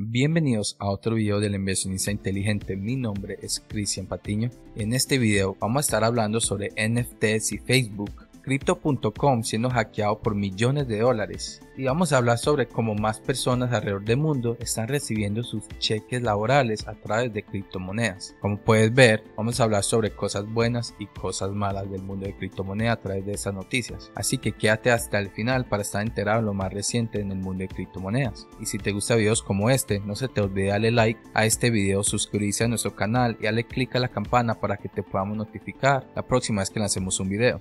Bienvenidos a otro video del inversionista inteligente. Mi nombre es Cristian Patiño. En este video vamos a estar hablando sobre NFTs y Facebook Crypto.com siendo hackeado por millones de dólares. Y vamos a hablar sobre cómo más personas alrededor del mundo están recibiendo sus cheques laborales a través de criptomonedas. Como puedes ver, vamos a hablar sobre cosas buenas y cosas malas del mundo de criptomonedas a través de esas noticias. Así que quédate hasta el final para estar enterado de lo más reciente en el mundo de criptomonedas. Y si te gusta videos como este, no se te olvide darle like a este video, suscribirse a nuestro canal y darle click a la campana para que te podamos notificar la próxima vez que lancemos un video.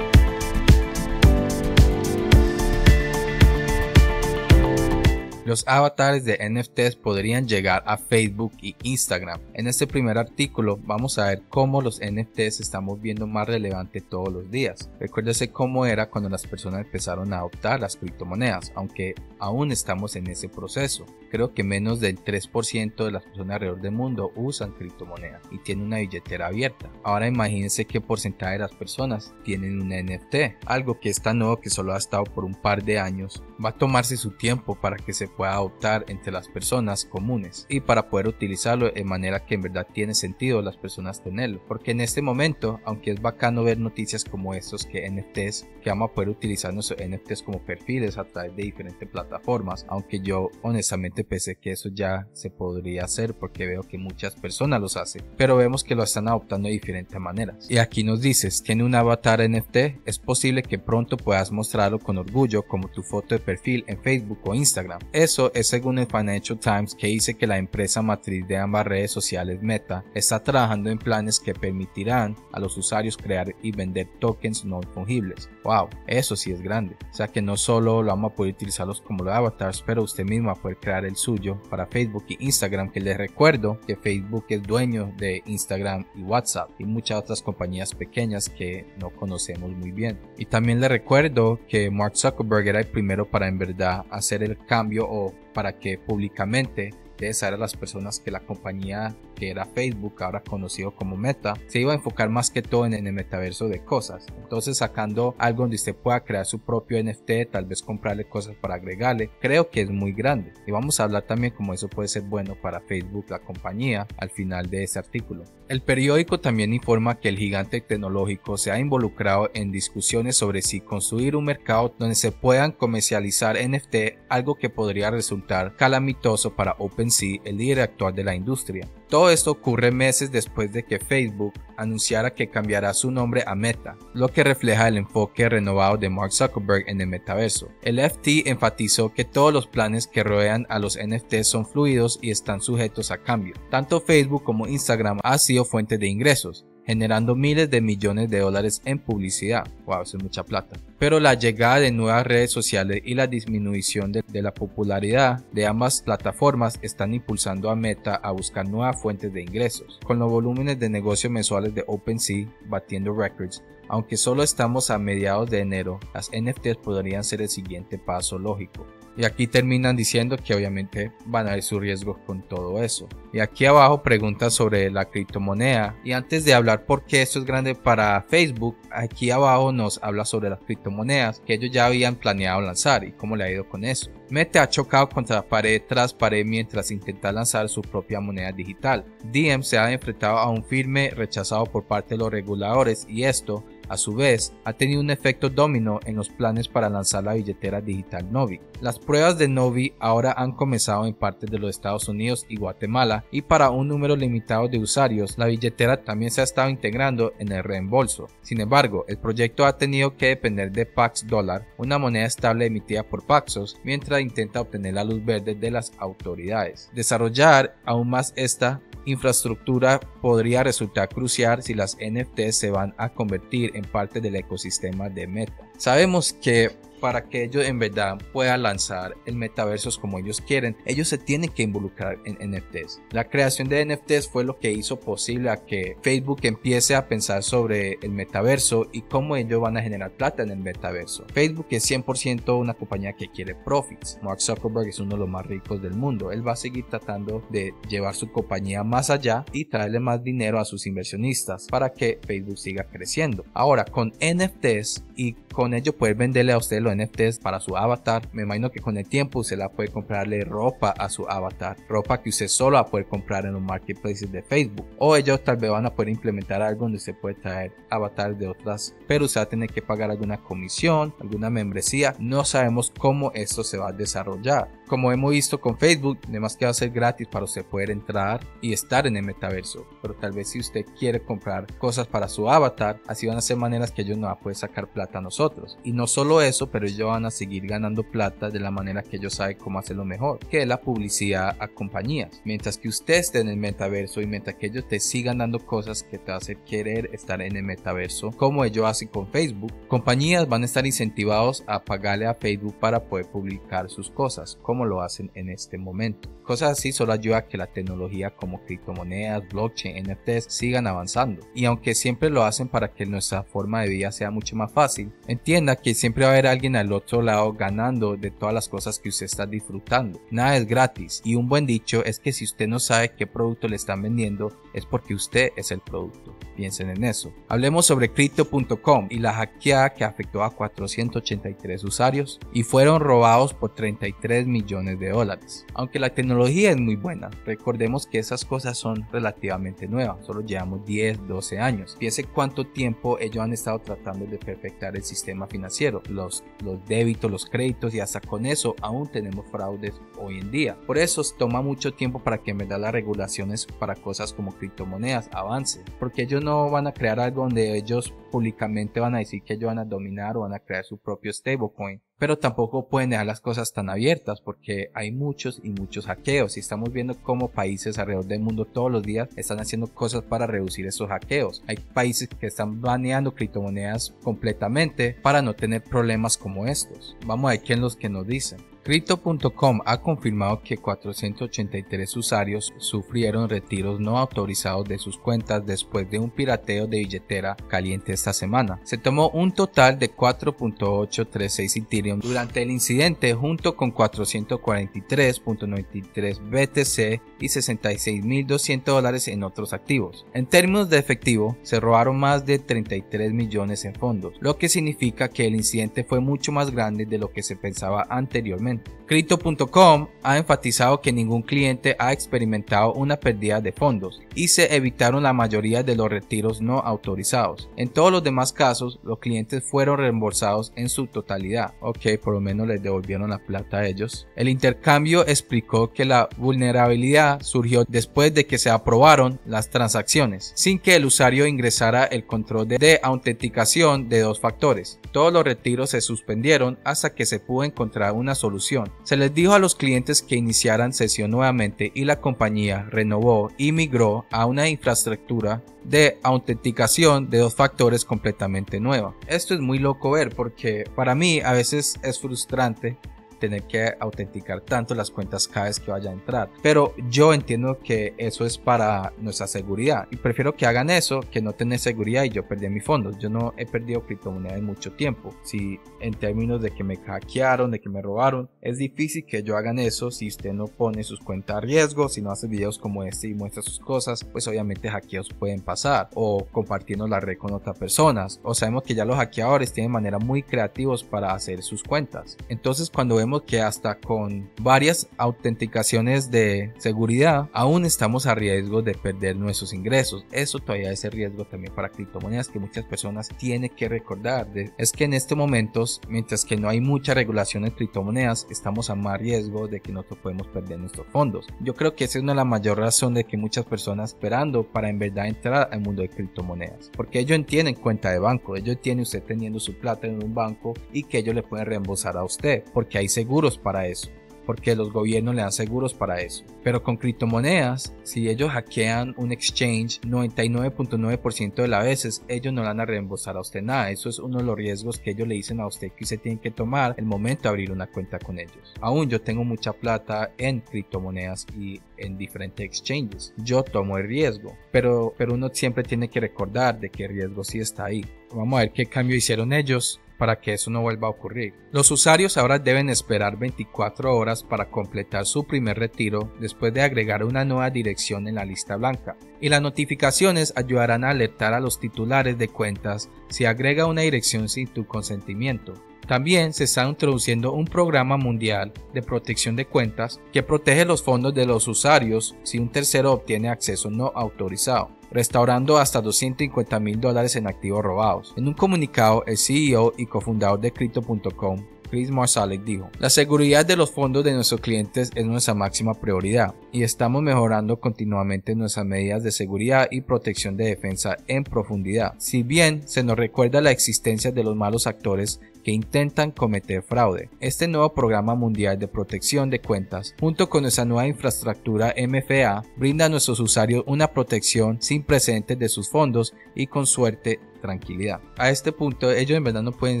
Los avatares de NFTs podrían llegar a Facebook y Instagram. En este primer artículo vamos a ver cómo los NFTs se están volviendo más relevantes todos los días. Recuérdese cómo era cuando las personas empezaron a adoptar las criptomonedas, aunque aún estamos en ese proceso. Creo que menos del 3% de las personas alrededor del mundo usan criptomonedas y tienen una billetera abierta. Ahora imagínense qué porcentaje de las personas tienen un NFT, algo que es tan nuevo que solo ha estado por un par de años. Va a tomarse su tiempo para que se pueda adoptar entre las personas comunes y para poder utilizarlo de manera que en verdad tiene sentido las personas tenerlo. Porque en este momento, aunque es bacano ver noticias como estos que NFTs, que vamos a poder utilizar nuestros NFTs como perfiles a través de diferentes plataformas, aunque yo honestamente pensé que eso ya se podría hacer porque veo que muchas personas los hacen, pero vemos que lo están adoptando de diferentes maneras. Y aquí nos dices, tiene un avatar NFT, es posible que pronto puedas mostrarlo con orgullo como tu foto de perfil en Facebook o Instagram. Eso es según el Financial Times que dice que la empresa matriz de ambas redes sociales Meta está trabajando en planes que permitirán a los usuarios crear y vender tokens no fungibles. Wow, eso sí es grande. O sea que no solo lo vamos a poder utilizarlos como los avatars, pero usted mismo va a poder crear el suyo para Facebook y Instagram, que les recuerdo que Facebook es dueño de Instagram y WhatsApp y muchas otras compañías pequeñas que no conocemos muy bien. Y también les recuerdo que Mark Zuckerberg era el primero para en verdad hacer el cambio para que públicamente de saber a las personas que la compañía que era Facebook, ahora conocido como Meta, se iba a enfocar más que todo en, el metaverso de cosas. Entonces sacando algo donde usted pueda crear su propio NFT, tal vez comprarle cosas para agregarle, creo que es muy grande. Y vamos a hablar también cómo eso puede ser bueno para Facebook, la compañía, al final de este artículo. El periódico también informa que el gigante tecnológico se ha involucrado en discusiones sobre si construir un mercado donde se puedan comercializar NFT, algo que podría resultar calamitoso para OpenSea, el líder actual de la industria. Todo esto ocurre meses después de que Facebook anunciara que cambiará su nombre a Meta, lo que refleja el enfoque renovado de Mark Zuckerberg en el metaverso. El FT enfatizó que todos los planes que rodean a los NFTs son fluidos y están sujetos a cambio. Tanto Facebook como Instagram han sido fuente de ingresos, generando miles de millones de dólares en publicidad. Wow, eso es mucha plata. Pero la llegada de nuevas redes sociales y la disminución de, la popularidad de ambas plataformas están impulsando a Meta a buscar nuevas fuentes de ingresos. Con los volúmenes de negocio mensuales de OpenSea batiendo records, aunque solo estamos a mediados de enero, las NFTs podrían ser el siguiente paso lógico. Y aquí terminan diciendo que obviamente van a haber sus riesgos con todo eso. Y aquí abajo preguntas sobre la criptomoneda. Y antes de hablar por qué esto es grande para Facebook, aquí abajo nos habla sobre las criptomonedas que ellos ya habían planeado lanzar y cómo le ha ido con eso. Meta ha chocado contra pared tras pared mientras intenta lanzar su propia moneda digital. Diem se ha enfrentado a un firme rechazado por parte de los reguladores y esto a su vez, ha tenido un efecto domino en los planes para lanzar la billetera digital Novi. Las pruebas de Novi ahora han comenzado en partes de los Estados Unidos y Guatemala y para un número limitado de usuarios, la billetera también se ha estado integrando en el reembolso. Sin embargo, el proyecto ha tenido que depender de Pax Dollar, una moneda estable emitida por Paxos, mientras intenta obtener la luz verde de las autoridades. Desarrollar aún más esta infraestructura podría resultar crucial si las NFTs se van a convertir en parte del ecosistema de Meta. Sabemos que para que ellos en verdad puedan lanzar el metaverso como ellos quieren, ellos se tienen que involucrar en NFTs. La creación de NFTs fue lo que hizo posible a que Facebook empiece a pensar sobre el metaverso y cómo ellos van a generar plata en el metaverso. Facebook es 100% una compañía que quiere profits. Mark Zuckerberg es uno de los más ricos del mundo. Él va a seguir tratando de llevar su compañía más allá y traerle más dinero a sus inversionistas para que Facebook siga creciendo. Ahora, con NFTs y con ello poder venderle a usted los NFTs para su avatar, me imagino que con el tiempo usted la puede comprarle ropa a su avatar, ropa que usted solo va a poder comprar en los marketplaces de Facebook. O ellos tal vez van a poder implementar algo donde se puede traer avatars de otras, pero usted va a tener que pagar alguna comisión, alguna membresía. No sabemos cómo esto se va a desarrollar. Como hemos visto con Facebook, además que va a ser gratis para usted poder entrar y estar en el metaverso. Pero tal vez si usted quiere comprar cosas para su avatar, así van a ser maneras que ellos no van a poder sacar plata a nosotros. Y no solo eso, pero ellos van a seguir ganando plata de la manera que ellos saben cómo hacerlo mejor, que es la publicidad a compañías. Mientras que usted esté en el metaverso y mientras que ellos te sigan dando cosas que te hacen querer estar en el metaverso, como ellos hacen con Facebook, compañías van a estar incentivados a pagarle a Facebook para poder publicar sus cosas, como lo hacen en este momento. Cosas así solo ayuda a que la tecnología como criptomonedas, blockchain, NFTs sigan avanzando. Y aunque siempre lo hacen para que nuestra forma de vida sea mucho más fácil, entienda que siempre va a haber alguien al otro lado ganando de todas las cosas que usted está disfrutando. Nada es gratis y un buen dicho es que si usted no sabe qué producto le están vendiendo es porque usted es el producto. Piensen en eso. Hablemos sobre crypto.com y la hackeada que afectó a 483 usuarios y fueron robados por 33 millones de dólares. Aunque la tecnología es muy buena, recordemos que esas cosas son relativamente nuevas, solo llevamos 10, 12 años. Piense cuánto tiempo ellos han estado tratando de perfectar el sistema financiero, los, los débitos, los créditos y hasta con eso aún tenemos fraudes hoy en día. Por eso toma mucho tiempo para que en verdad las regulaciones para cosas como criptomonedas avancen, porque ellos no van a crear algo donde ellos públicamente van a decir que ellos van a dominar o van a crear su propio stablecoin pero tampoco pueden dejar las cosas tan abiertas porque hay muchos y muchos hackeos y estamos viendo cómo países alrededor del mundo todos los días están haciendo cosas para reducir esos hackeos. Hay países que están baneando criptomonedas completamente para no tener problemas como estos. Vamos a ver quién los que nos dicen. Crypto.com ha confirmado que 483 usuarios sufrieron retiros no autorizados de sus cuentas después de un pirateo de billetera caliente esta semana. Se tomó un total de 4.836 Ethereum durante el incidente junto con 443.93 BTC y 66.200 dólares en otros activos. En términos de efectivo, se robaron más de 33 millones en fondos, lo que significa que el incidente fue mucho más grande de lo que se pensaba anteriormente Amén. Crypto.com ha enfatizado que ningún cliente ha experimentado una pérdida de fondos y se evitaron la mayoría de los retiros no autorizados. En todos los demás casos, los clientes fueron reembolsados en su totalidad. Ok, por lo menos les devolvieron la plata a ellos. El intercambio explicó que la vulnerabilidad surgió después de que se aprobaron las transacciones, sin que el usuario ingresara el control de autenticación de dos factores. Todos los retiros se suspendieron hasta que se pudo encontrar una solución. Se les dijo a los clientes que iniciaran sesión nuevamente y la compañía renovó y migró a una infraestructura de autenticación de dos factores completamente nueva. Esto es muy loco ver porque para mí a veces es frustrante tener que autenticar tanto las cuentas cada vez que vaya a entrar. Pero yo entiendo que eso es para nuestra seguridad y prefiero que hagan eso que no tener seguridad y yo perdí mis fondos. Yo no he perdido criptomonedas en mucho tiempo. Si en términos de que me hackearon, de que me robaron, es difícil que yo hagan eso si usted no pone sus cuentas a riesgo, si no hace videos como este y muestra sus cosas, pues obviamente hackeos pueden pasar o compartiendo la red con otras personas. O sabemos que ya los hackeadores tienen maneras muy creativos para hacer sus cuentas. Entonces cuando vemos que hasta con varias autenticaciones de seguridad aún estamos a riesgo de perder nuestros ingresos. Eso todavía es el riesgo también para criptomonedas que muchas personas tienen que recordar. es que en este momento, mientras que no hay mucha regulación en criptomonedas, estamos a más riesgo de que nosotros podemos perder nuestros fondos. Yo creo que esa es una de las mayor razón de que muchas personas esperando para en verdad entrar al mundo de criptomonedas. Porque ellos tienen cuenta de banco, ellos tienen usted teniendo su plata en un banco y que ellos le pueden reembolsar a usted porque hay seguros para eso. porque los gobiernos le dan seguros para eso. Pero con criptomonedas, si ellos hackean un exchange, 99.9% de las veces ellos no van a reembolsar a usted nada. Eso es uno de los riesgos que ellos le dicen a usted que usted tiene que tomar el momento de abrir una cuenta con ellos. Aún yo tengo mucha plata en criptomonedas y en diferentes exchanges. Yo tomo el riesgo, pero, pero uno siempre tiene que recordar de que riesgo sí está ahí. Vamos a ver qué cambio hicieron ellos para que eso no vuelva a ocurrir. Los usuarios ahora deben esperar 24 horas para completar su primer retiro después de agregar una nueva dirección en la lista blanca, y las notificaciones ayudarán a alertar a los titulares de cuentas si agrega una dirección sin tu consentimiento. También se está introduciendo un programa mundial de protección de cuentas que protege los fondos de los usuarios si un tercero obtiene acceso no autorizado restaurando hasta 250 mil dólares en activos robados. En un comunicado, el CEO y cofundador de Crypto.com, Chris Marsalek dijo, la seguridad de los fondos de nuestros clientes es nuestra máxima prioridad y estamos mejorando continuamente nuestras medidas de seguridad y protección de defensa en profundidad. Si bien se nos recuerda la existencia de los malos actores que intentan cometer fraude. Este nuevo programa mundial de protección de cuentas, junto con nuestra nueva infraestructura MFA, brinda a nuestros usuarios una protección sin precedentes de sus fondos y con suerte tranquilidad. A este punto ellos en verdad no pueden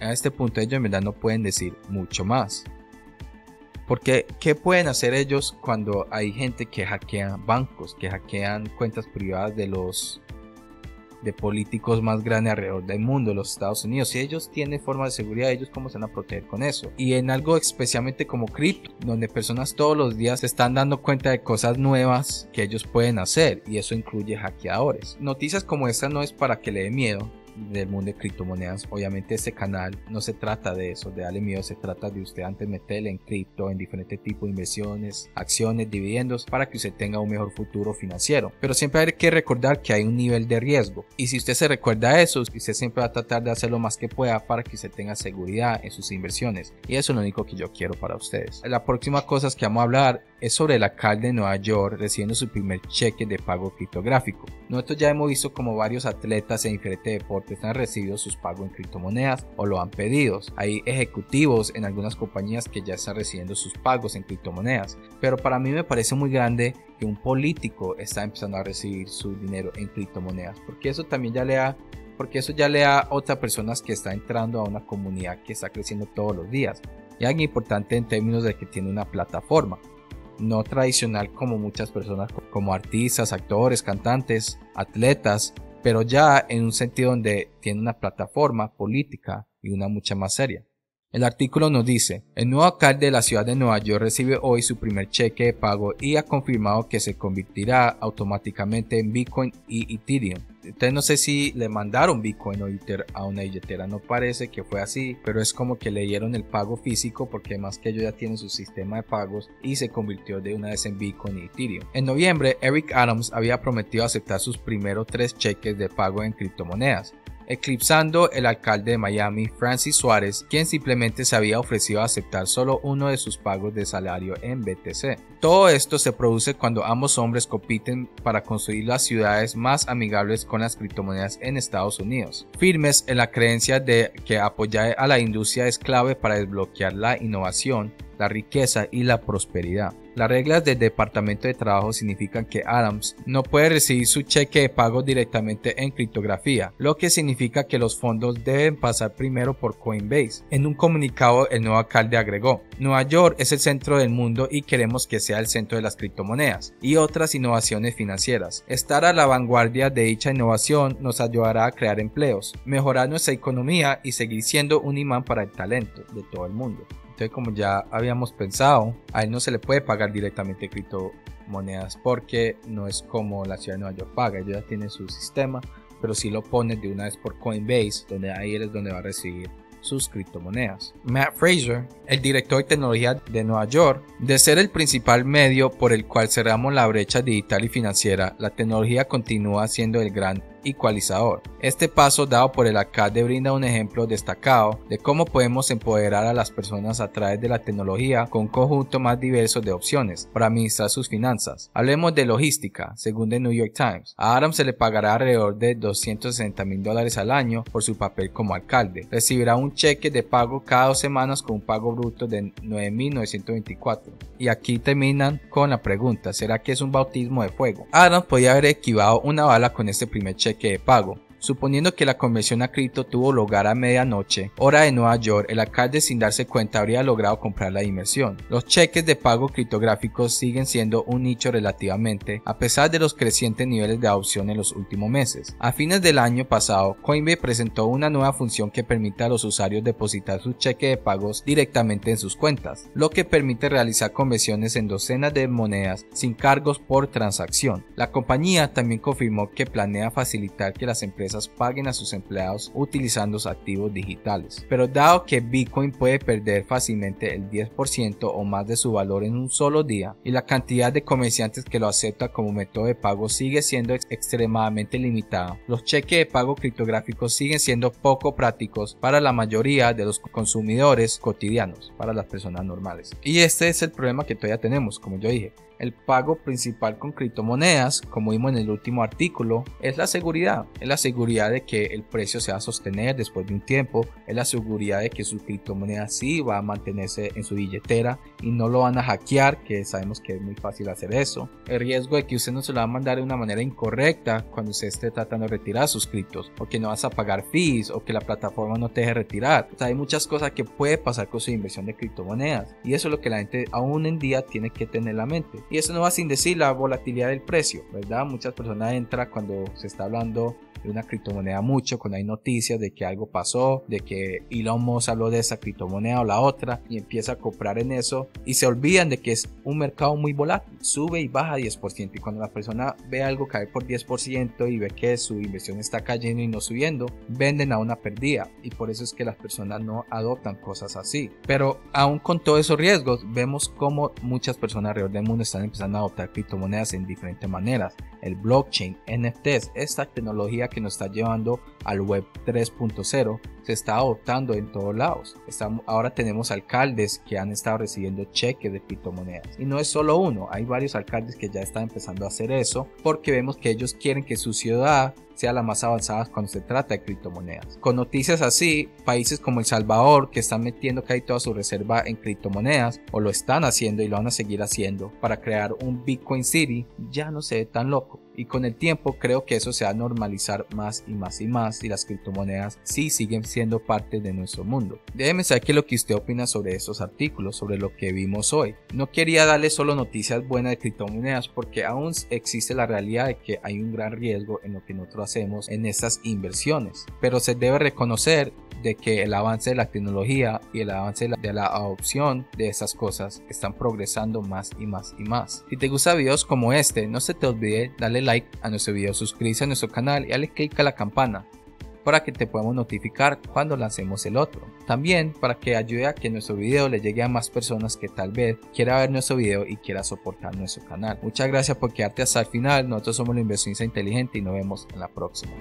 a este punto ellos en verdad no pueden decir mucho más. Porque, ¿qué pueden hacer ellos cuando hay gente que hackea bancos, que hackean cuentas privadas de los de políticos más grandes alrededor del mundo, los Estados Unidos. Si ellos tienen forma de seguridad, ellos cómo se van a proteger con eso. Y en algo especialmente como cripto, donde personas todos los días se están dando cuenta de cosas nuevas que ellos pueden hacer. Y eso incluye hackeadores. Noticias como esta no es para que le dé miedo, del mundo de criptomonedas. Obviamente este canal no se trata de eso, de darle miedo, se trata de usted antes meterle en cripto, en diferentes tipos de inversiones, acciones, dividendos, para que usted tenga un mejor futuro financiero. Pero siempre hay que recordar que hay un nivel de riesgo. Y si usted se recuerda eso, usted siempre va a tratar de hacer lo más que pueda para que usted tenga seguridad en sus inversiones. Y eso es lo único que yo quiero para ustedes. La próxima cosa que vamos a hablar es sobre el alcalde de Nueva York recibiendo su primer cheque de pago criptográfico. Nosotros ya hemos visto como varios atletas en diferentes deportes han recibido sus pagos en criptomonedas o lo han pedido. Hay ejecutivos en algunas compañías que ya están recibiendo sus pagos en criptomonedas. Pero para mí me parece muy grande que un político está empezando a recibir su dinero en criptomonedas. Porque eso también ya le da porque eso ya le da a otras personas que está entrando a una comunidad que está creciendo todos los días. Y algo importante en términos de que tiene una plataforma no tradicional como muchas personas, como artistas, actores, cantantes, atletas, pero ya en un sentido donde tiene una plataforma política y una mucha más seria. El artículo nos dice, el nuevo alcalde de la ciudad de Nueva York recibe hoy su primer cheque de pago y ha confirmado que se convertirá automáticamente en Bitcoin y Ethereum. Entonces no sé si le mandaron Bitcoin o Ether a una billetera, no parece que fue así, pero es como que le dieron el pago físico porque más que ellos ya tienen su sistema de pagos y se convirtió de una vez en Bitcoin y Ethereum. En noviembre, Eric Adams había prometido aceptar sus primeros tres cheques de pago en criptomonedas eclipsando el alcalde de Miami, Francis Suárez, quien simplemente se había ofrecido a aceptar solo uno de sus pagos de salario en BTC. Todo esto se produce cuando ambos hombres compiten para construir las ciudades más amigables con las criptomonedas en Estados Unidos, firmes en la creencia de que apoyar a la industria es clave para desbloquear la innovación, la riqueza y la prosperidad. Las reglas del Departamento de Trabajo significan que Adams no puede recibir su cheque de pago directamente en criptografía, lo que significa que los fondos deben pasar primero por Coinbase. En un comunicado, el nuevo alcalde agregó, Nueva York es el centro del mundo y queremos que sea el centro de las criptomonedas y otras innovaciones financieras. Estar a la vanguardia de dicha innovación nos ayudará a crear empleos, mejorar nuestra economía y seguir siendo un imán para el talento de todo el mundo. Entonces, como ya habíamos pensado, a él no se le puede pagar directamente criptomonedas porque no es como la ciudad de Nueva York paga, ellos ya tienen su sistema, pero si lo pones de una vez por Coinbase, donde ahí es donde va a recibir sus criptomonedas. Matt Fraser, el director de tecnología de Nueva York, de ser el principal medio por el cual cerramos la brecha digital y financiera, la tecnología continúa siendo el gran Este paso dado por el alcalde brinda un ejemplo destacado de cómo podemos empoderar a las personas a través de la tecnología con un conjunto más diverso de opciones para administrar sus finanzas. Hablemos de logística, según The New York Times. A Adam se le pagará alrededor de 260 mil dólares al año por su papel como alcalde. Recibirá un cheque de pago cada dos semanas con un pago bruto de 9.924. Y aquí terminan con la pregunta, ¿será que es un bautismo de fuego? Adam podía haber esquivado una bala con este primer cheque de pago, Suponiendo que la conversión a cripto tuvo lugar a medianoche, hora de Nueva York, el alcalde sin darse cuenta habría logrado comprar la inversión. Los cheques de pago criptográficos siguen siendo un nicho relativamente, a pesar de los crecientes niveles de adopción en los últimos meses. A fines del año pasado, Coinbase presentó una nueva función que permite a los usuarios depositar su cheque de pagos directamente en sus cuentas, lo que permite realizar conversiones en docenas de monedas sin cargos por transacción. La compañía también confirmó que planea facilitar que las empresas paguen a sus empleados utilizando activos digitales. Pero dado que Bitcoin puede perder fácilmente el 10% o más de su valor en un solo día y la cantidad de comerciantes que lo acepta como método de pago sigue siendo extremadamente limitada, los cheques de pago criptográficos siguen siendo poco prácticos para la mayoría de los consumidores cotidianos, para las personas normales. Y este es el problema que todavía tenemos, como yo dije el pago principal con criptomonedas, como vimos en el último artículo, es la seguridad. Es la seguridad de que el precio se va a sostener después de un tiempo. Es la seguridad de que su criptomoneda sí va a mantenerse en su billetera y no lo van a hackear, que sabemos que es muy fácil hacer eso. El riesgo de que usted no se lo va a mandar de una manera incorrecta cuando usted esté tratando de retirar sus criptos, o que no vas a pagar fees, o que la plataforma no te deje retirar. hay muchas cosas que puede pasar con su inversión de criptomonedas. Y eso es lo que la gente aún en día tiene que tener en la mente. Y eso no va sin decir la volatilidad del precio, ¿verdad? Muchas personas entran cuando se está hablando una criptomoneda mucho, cuando hay noticias de que algo pasó, de que Elon Musk habló de esa criptomoneda o la otra y empieza a comprar en eso y se olvidan de que es un mercado muy volátil, sube y baja 10% y cuando la persona ve algo caer por 10% y ve que su inversión está cayendo y no subiendo, venden a una pérdida y por eso es que las personas no adoptan cosas así. Pero aún con todos esos riesgos, vemos como muchas personas alrededor del mundo están empezando a adoptar criptomonedas en diferentes maneras. El blockchain, NFTs, esta tecnología que nos está llevando al web 3.0 se está adoptando en todos lados. Estamos, ahora tenemos alcaldes que han estado recibiendo cheques de criptomonedas. Y no es solo uno, hay varios alcaldes que ya están empezando a hacer eso porque vemos que ellos quieren que su ciudad sea la más avanzada cuando se trata de criptomonedas. Con noticias así, países como El Salvador, que están metiendo casi toda su reserva en criptomonedas, o lo están haciendo y lo van a seguir haciendo para crear un Bitcoin City, ya no se ve tan loco y con el tiempo creo que eso se va a normalizar más y más y más y las criptomonedas sí siguen siendo parte de nuestro mundo. Déjeme saber qué es lo que usted opina sobre estos artículos, sobre lo que vimos hoy. No quería darle solo noticias buenas de criptomonedas porque aún existe la realidad de que hay un gran riesgo en lo que nosotros hacemos en estas inversiones, pero se debe reconocer de que el avance de la tecnología y el avance de la, adopción de esas cosas están progresando más y más y más. Si te gusta videos como este, no se te olvide darle like a nuestro video, suscribirse a nuestro canal y darle click a la campana para que te podamos notificar cuando lancemos el otro. También para que ayude a que nuestro video le llegue a más personas que tal vez quiera ver nuestro video y quiera soportar nuestro canal. Muchas gracias por quedarte hasta el final. Nosotros somos la inversionista inteligente y nos vemos en la próxima.